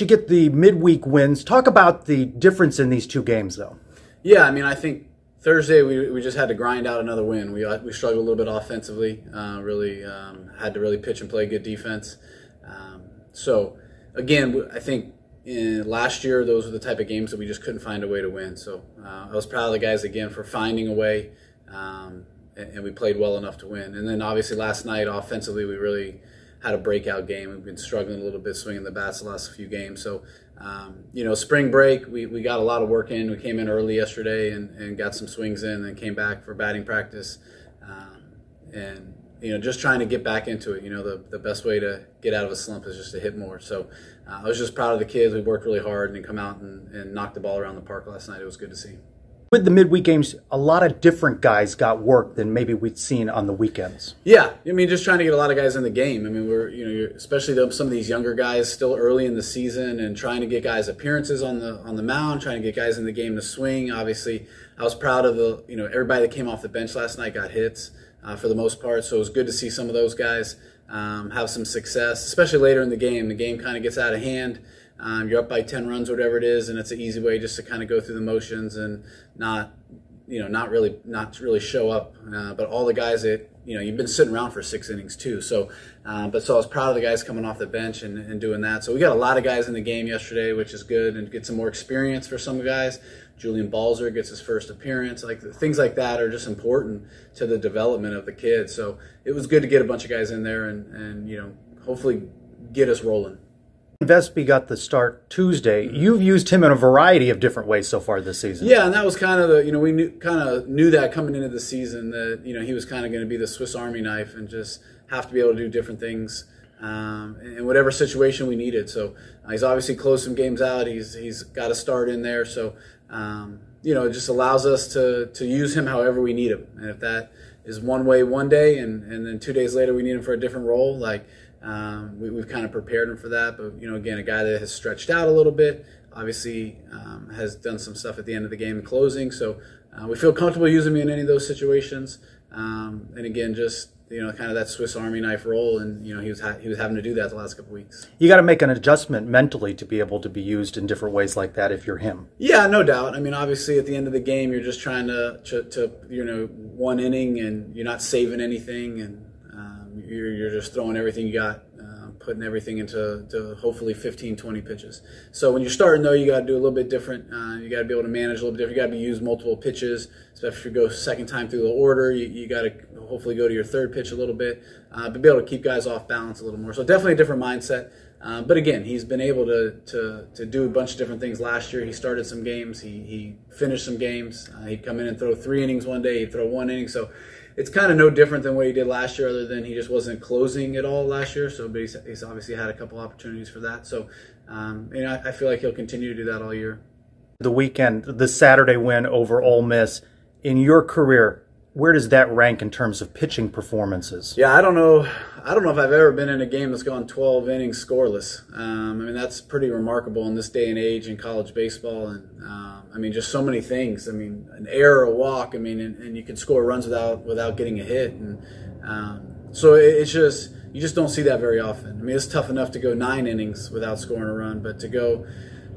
You get the midweek wins. Talk about the difference in these two games, though. Yeah, I mean, I think Thursday we, we just had to grind out another win. We we struggled a little bit offensively. Uh, really um, had to really pitch and play good defense. Um, so again, I think in last year those were the type of games that we just couldn't find a way to win. So uh, I was proud of the guys again for finding a way, um, and, and, we played well enough to win. And then obviously last night offensively we really had a breakout game. We've been struggling a little bit swinging the bats the last few games. So um, you know, spring break, we, we got a lot of work in. We came in early yesterday and, and got some swings in, and came back for batting practice. Um, and you know, just trying to get back into it. You know, the, the best way to get out of a slump is just to hit more. So uh, I was just proud of the kids. We worked really hard and come out and, and knocked the ball around the park last night. It was good to see with the midweek games, a lot of different guys got work than maybe we'd seen on the weekends. Yeah, I mean, just trying to get a lot of guys in the game. I mean, we're you know, especially some of these younger guys still early in the season, and trying to get guys appearances on the on the mound, trying to get guys in the game to swing. Obviously, I was proud of the you know everybody that came off the bench last night got hits uh, for the most part, so it was good to see some of those guys um, have some success, especially later in the game. The game kind of gets out of hand. Um, you're up by 10 runs, whatever it is, and it's an easy way just to kind of go through the motions and not, you know, not really, not really show up. Uh, but all the guys that, you know, you've been sitting around for six innings too. So, um, but so I was proud of the guys coming off the bench and, and doing that. So we got a lot of guys in the game yesterday, which is good, and get some more experience for some guys. Julian Balzer gets his first appearance. Like things like that are just important to the development of the kids. So it was good to get a bunch of guys in there and, and you know, hopefully get us rolling. Vespi got the start Tuesday. You've used him in a variety of different ways so far this season. Yeah, and that was kind of the you know we knew, kind of knew that coming into the season that you know he was kind of going to be the Swiss Army knife and just have to be able to do different things um, in whatever situation we needed. So uh, he's obviously closed some games out. He's he's got a start in there. So um, you know it just allows us to to use him however we need him. And if that is one way one day, and and then two days later we need him for a different role, like um, we, have kind of prepared him for that, but you know, again, a guy that has stretched out a little bit, obviously um, has done some stuff at the end of the game and closing. So uh, we feel comfortable using him in any of those situations. Um, and again, just you know, kind of that Swiss Army knife role, and you know, he was he was having to do that the last couple weeks. You got to make an adjustment mentally to be able to be used in different ways like that if you're him. Yeah, no doubt. I mean, obviously, at the end of the game, you're just trying to to, to you know one inning, and you're not saving anything, and um, you're, you're just throwing everything you got, putting everything into to hopefully 15, 20 pitches. So when you're starting though, you got to do a little bit different. Uh, you got to be able to manage a little bit different. You got to use multiple pitches, especially if you go second time through the order. You, you got to hopefully go to your third pitch a little bit, uh, but be able to keep guys off balance a little more. So definitely a different mindset. Um, but again, he's been able to, to, to do a bunch of different things last year. He started some games. He, he finished some games. Uh, he'd come in and throw three innings one day. He'd throw one inning. So it's kind of no different than what he did last year, other than he just wasn't closing at all last year. So, but he's, he's obviously had a couple opportunities for that. So, um, I, I feel like he'll continue to do that all year. The weekend, the Saturday win over Ole Miss. In your career, where does that rank in terms of pitching performances? Yeah, I don't know. I don't know if I've ever been in a game that's gone 12 innings scoreless. Um, I mean, that's pretty remarkable in this day and age in college baseball, and um, I mean, just so many things. I mean, an error, a walk. I mean, and, and you can score runs without without getting a hit, and um, so it, it's just you just don't see that very often. I mean, it's tough enough to go nine innings without scoring a run, but to go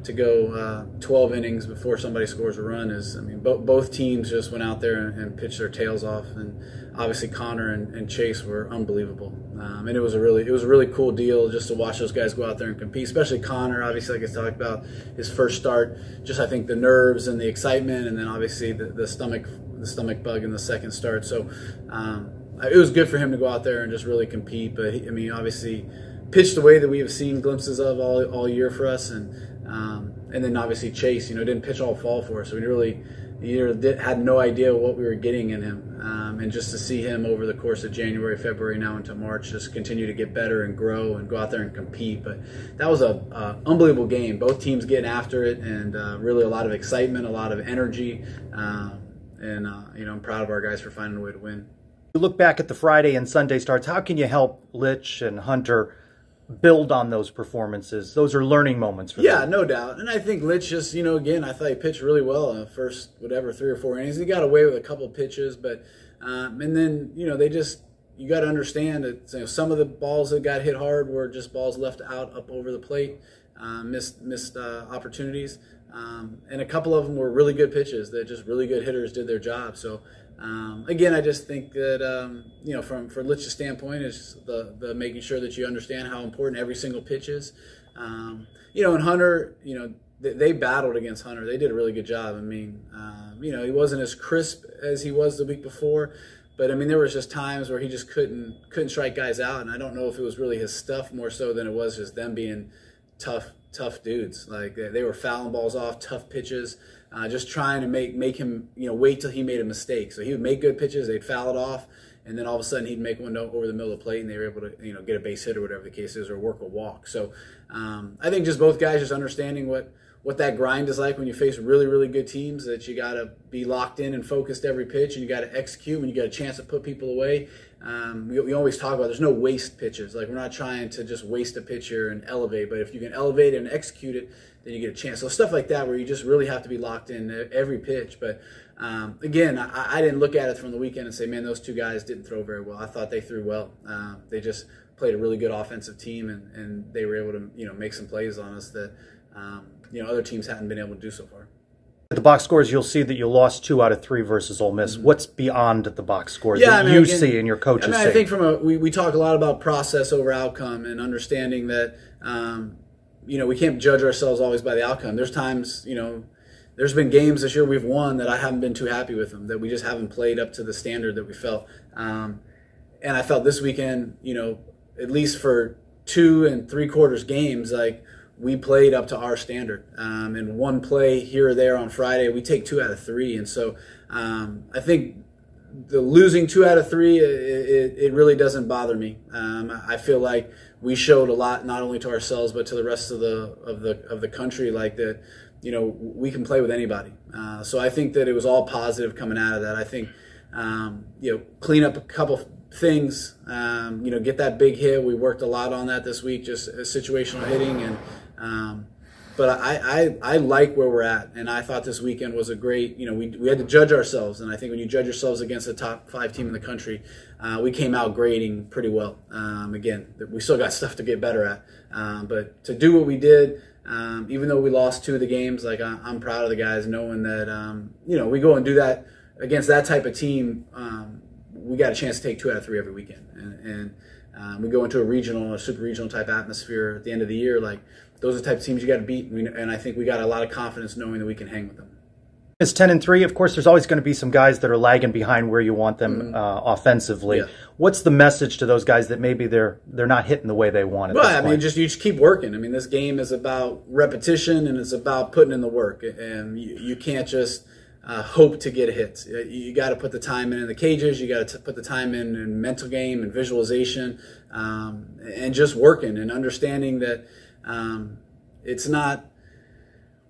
to go uh, 12 innings before somebody scores a run is, I mean, bo- both teams just went out there and, and, pitched their tails off, and obviously Connor and, and Chase were unbelievable, um, and it was a really it was a really cool deal just to watch those guys go out there and compete, especially Connor. Obviously, like I talked about his first start, just I think the nerves and the excitement, and then obviously the, the stomach the stomach bug in the second start. So um, it was good for him to go out there and just really compete. But he, I mean, obviously pitched the way that we have seen glimpses of all, all year for us, and um, and then obviously Chase, you know, didn't pitch all fall for us, so we really either did, had no idea what we were getting in him, um, and just to see him over the course of January, February, now into March, just continue to get better and grow and go out there and compete. But that was a, a unbelievable game. Both teams getting after it, and uh, really a lot of excitement, a lot of energy, um, and uh, you know, I'm proud of our guys for finding a way to win. You look back at the Friday and Sunday starts. How can you help Litch and Hunter? Build on those performances. Those are learning moments for yeah, them. no doubt. And I think Litch just, you know, again, I thought he pitched really well in the first, whatever, three or four innings. He got away with a couple pitches, but, um, and then, you know, they just, you got to understand that you know, some of the balls that got hit hard were just balls left out up over the plate. uh, missed missed uh, opportunities, um, and a couple of them were really good pitches that just really good hitters did their job. So. Um, again, I just think that um, you know, from for Litch's standpoint, is the the making sure that you understand how important every single pitch is. Um, you know, and Hunter, you know, they, they, battled against Hunter. They did a really good job. I mean, um, you know, he wasn't as crisp as he was the week before, but I mean, there was just times where he just couldn't couldn't strike guys out, and I don't know if it was really his stuff more so than it was just them being tough tough dudes. Like they were fouling balls off, tough pitches uh, just trying to make make him you know wait till he made a mistake. So he would make good pitches, they'd foul it off, and then all of a sudden he'd make one over the middle of the plate, and they were able to you know get a base hit or whatever the case is, or work a walk. So um, I think just both guys just understanding what what that grind is like when you face really really good teams that you got to be locked in and focused every pitch, and you got to execute when you got a chance to put people away. Um, we, we, always talk about there's no waste pitches. Like we're not trying to just waste a pitcher and elevate, but if you can elevate and execute it, then you get a chance. So stuff like that where you just really have to be locked in every pitch. But um, again, I, I, didn't look at it from the weekend and say, man, those two guys didn't throw very well. I thought they threw well. Uh, they just played a really good offensive team, and, and they were able to you know make some plays on us that um, you know other teams hadn't been able to do so far. The box scores, you'll see that you lost two out of three versus Ole Miss. Mm-hmm. What's beyond the box scores yeah, that I mean, you again, see and your coaches I, mean, I think from a we, we talk a lot about process over outcome and understanding that um, you know, we can't judge ourselves always by the outcome. There's times, you know, there's been games this year we've won that I haven't been too happy with them, that we just haven't played up to the standard that we felt. Um, and I felt this weekend, you know, at least for two and three quarters games, like we played up to our standard. Um, and one play here or there on Friday, we take two out of three. And so um, I think the losing two out of three, it, it, it really doesn't bother me. Um, I feel like we showed a lot, not only to ourselves but to the rest of the of the of the country, like that. You know, we can play with anybody. Uh, so I think that it was all positive coming out of that. I think um, you know, clean up a couple things. Um, you know, get that big hit. We worked a lot on that this week, just situational hitting and. But I, I, I like where we're at, and I thought this weekend was a great. You know, we, we had to judge ourselves, and I think when you judge yourselves against a top five team in the country, uh, we came out grading pretty well. Um, again, we still got stuff to get better at, um, but to do what we did, um, even though we lost two of the games, like I, am proud of the guys, knowing that um, you know we go and do that against that type of team. Um, we got a chance to take two out of three every weekend, and, and um, we go into a regional, a super regional type atmosphere at the end of the year, like those are the type of teams you got to beat. And I think we got a lot of confidence knowing that we can hang with them. It's 10 and 3. Of course, there's always going to be some guys that are lagging behind where you want them mm-hmm. uh, offensively. Yeah. What's the message to those guys that maybe they're they're not hitting the way they want? Well, I mean, just you just keep working. I mean, this game is about repetition and it's about putting in the work. And you, you can't just uh, hope to get hits. You, you got to put the time in in the cages. You got to put the time in in mental game and visualization, um, and just working and understanding that um, it's not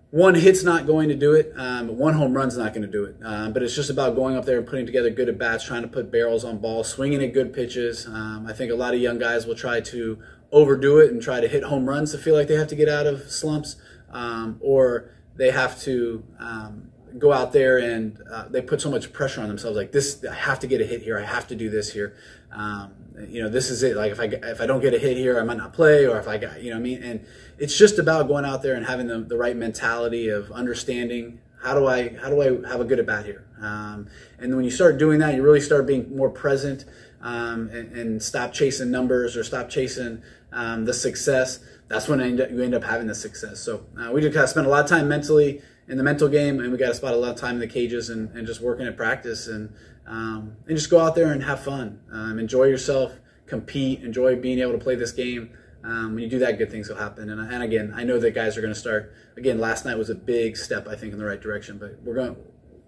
one hit's not going to do it. Um, one home run's not going to do it. Um, but it's just about going up there and putting together good at bats, trying to put barrels on balls, swinging at good pitches. Um, I think a lot of young guys will try to overdo it and try to hit home runs to feel like they have to get out of slumps, um, or they have to um, go out there and uh, they put so much pressure on themselves. Like this, I have to get a hit here. I have to do this here. Um, you know, this is it. Like if I if I don't get a hit here, I might not play. Or if I got, you know, I mean, and it's just about going out there and having the, the right mentality of understanding how do I how do I have a good at bat here. Um, and when you start doing that, you really start being more present um, and, and, stop chasing numbers or stop chasing um, the success. That's when you end up having the success. So uh, we just kind of spend a lot of time mentally in the mental game, and we got to spend a lot of time in the cages and, and just working at practice and um, and just go out there and have fun, um, enjoy yourself, compete, enjoy being able to play this game. Um, when you do that, good things will happen. And, and again, I know that guys are going to start. Again, last night was a big step, I think, in the right direction. But we're going.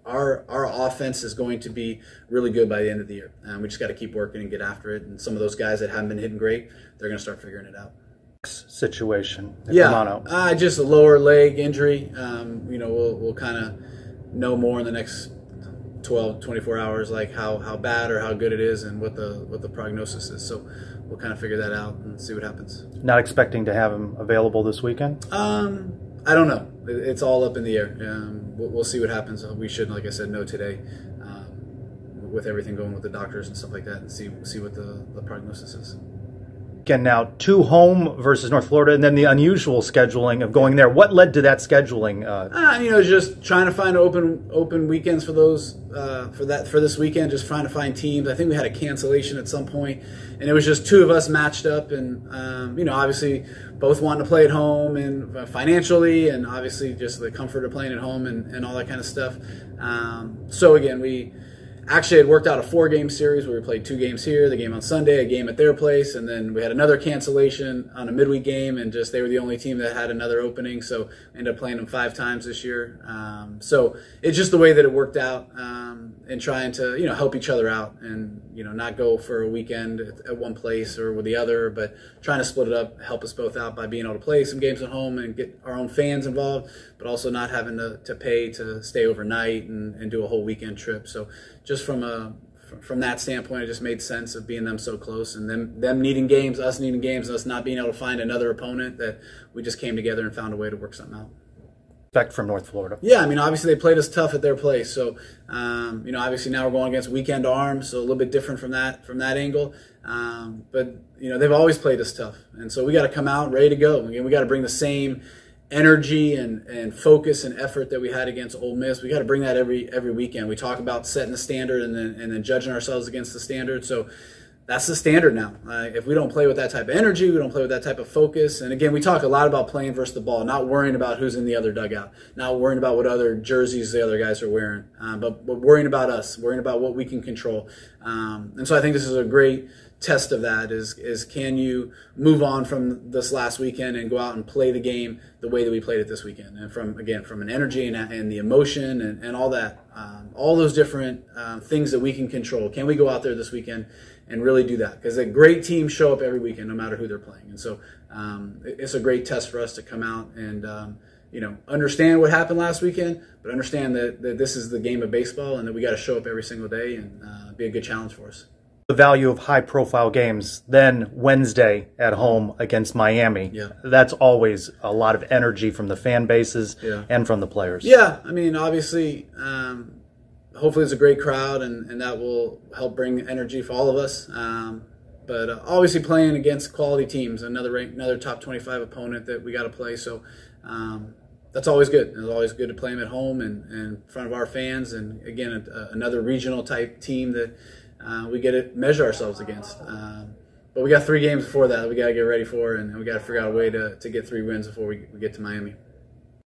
Our our offense is going to be really good by the end of the year. Um, we just got to keep working and get after it. And some of those guys that haven't been hitting great, they're going to start figuring it out situation. Yeah, uh, just a lower leg injury. Um, you know, we'll, we'll kind of know more in the next 12, 24 hours, like how, how bad or how good it is and what the what the prognosis is. So we'll kind of figure that out and see what happens. Not expecting to have him available this weekend. Um, I don't know. It's all up in the air. Um, we'll, we'll, see what happens. We should, like I said, know today. Um, with everything going with the doctors and stuff like that, and see see what the, the prognosis is. Weekend now, two home versus North Florida, and then the unusual scheduling of going there. What led to that scheduling? Uh, uh, you know, just trying to find open open weekends for those uh, for that for this weekend. Just trying to find teams. I think we had a cancellation at some point, and it was just two of us matched up, and um, you know, obviously both wanting to play at home and uh, financially, and obviously just the comfort of playing at home and, and all that kind of stuff. Um, so again, we actually had worked out a four game series where we played two games here, the game on Sunday, a game at their place, and then we had another cancellation on a midweek game, and just they were the only team that had another opening, so ended up playing them five times this year. Um, so it's just the way that it worked out, um, and trying to you know help each other out, and you know not go for a weekend at one place or with the other, but trying to split it up, help us both out by being able to play some games at home and get our own fans involved, but also not having to, to pay to stay overnight and, and do a whole weekend trip. So just from a from that standpoint, it just made sense of being them so close and them them needing games, us needing games, us not being able to find another opponent that we just came together and found a way to work something out. Back from North Florida. Yeah, I mean, obviously they played us tough at their place, so um, you know, obviously now we're going against Weekend Arms, so a little bit different from that from that angle. Um, but you know, they've always played us tough, and so we got to come out ready to go. Again, we got to bring the same energy and, and focus and effort that we had against Ole Miss. We got to bring that every every weekend. We talk about setting the standard and then and then judging ourselves against the standard. So that's the standard now. Uh, if we don't play with that type of energy, we don't play with that type of focus. And again, we talk a lot about playing versus the ball, not worrying about who's in the other dugout, not worrying about what other jerseys the other guys are wearing, um, but, but worrying about us, worrying about what we can control. Um, and so I think this is a great test of that is is can you move on from this last weekend and go out and play the game the way that we played it this weekend? And from again from an energy and, and the emotion and, and all that um, all those different um, things that we can control. Can we go out there this weekend and really do that? Because a great team show up every weekend no matter who they're playing. And so um, it's a great test for us to come out and um, you know understand what happened last weekend but understand that, that this is the game of baseball and that we got to show up every single day and uh, be a good challenge for us the value of high profile games. Then Wednesday at home against Miami. Yeah. That's always a lot of energy from the fan bases yeah. and from the players. Yeah. I mean, obviously, um, hopefully it's a great crowd and, and that will help bring energy for all of us. Um, but uh, obviously playing against quality teams, another another top 25 opponent that we got to play. So um, that's always good. It's always good to play them at home and, and in front of our fans. And again, a, another regional type team that uh, we get to measure ourselves against. Um, but we got three games before that we got to get ready for, and we got to figure out a way to, to get three wins before we, we get to Miami.